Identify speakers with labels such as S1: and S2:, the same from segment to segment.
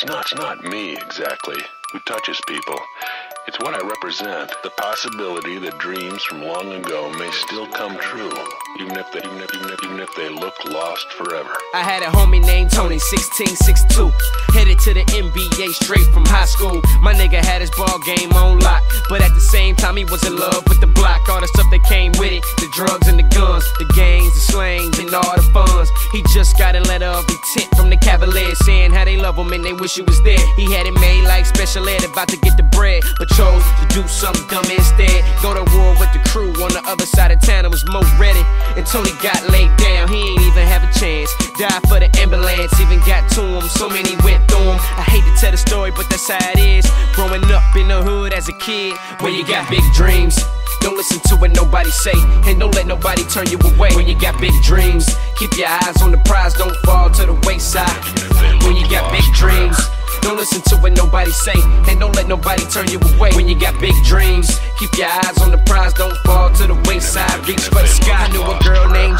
S1: It's not, it's not me exactly who touches people. It's what I represent. The possibility that dreams from long ago may still come true, even if they, even if, even if, even if they look lost forever.
S2: I had a homie named Tony, 1662. Headed to the NBA straight from high school. My nigga had his ball game on lock, but at the same time he was in love with the block. All the stuff that came with it, the drugs and the guns, the gangs, the slang, and all the funds. He just got a letter of intent from the Cavaliers saying how they love him and they wish he was there. He had it made like special ed, about to get the bread, but chose to do something dumb instead. Go to war with the crew on the other side of town. It was Mo ready, and Tony got laid down. He ain't even have a chance. Died for the ambulance, even got to him. So many went through him. I hate to tell the story, but that's how it is. Growing up in the hood as a kid, when you got big dreams. Don't listen to what nobody say, and don't let nobody turn you away. When you got big dreams, keep your eyes on the prize, don't fall to the wayside. When you got big dreams. Don't listen to what nobody say, and don't let nobody turn you away. When you got big dreams, keep your eyes on the prize, don't fall to the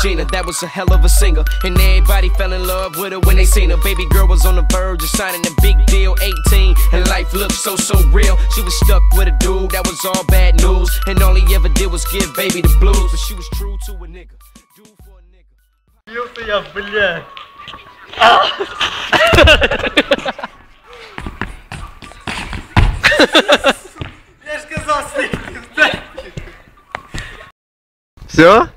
S2: Gina that was a hell of a singer, and everybody fell in love with her when they seen her. Baby girl was on the verge of signing a big deal, 18, and life looked so so real. She was stuck with a dude that was all bad news, and all he ever did was give baby the blues, but she was true to a nigga. Dude for a nigga.
S3: Yok ya bля. Я ж казав слід.
S4: Все?